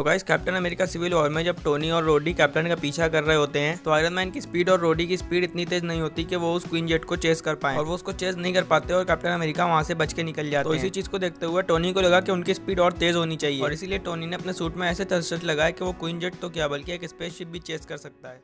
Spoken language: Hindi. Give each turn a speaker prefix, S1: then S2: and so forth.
S1: तो guys captain America civil war में जब टोनी और रोडी कैप्टन का पीछा कर रहे होते हैं तो आयरन मैन की स्पीड और रोडी की स्पीड इतनी तेज नहीं होती कि वो उस क्वीन जेट को चेस कर पाए और वो उसको चेस नहीं कर पाते और कैप्टन अमेरिका वहाँ से बच के निकल जाते तो इसी चीज़ को देखते हुए टोनी को लगा कि उनकी स्पीड और तेज होनी चाहिए। और इसीलिए टोनी ने अपने सूट में ऐसे थर्स्ट लगाया कि वो क्वीन जेट तो क्या बल्कि एक स्पेसशिप भी चेस कर सकता है।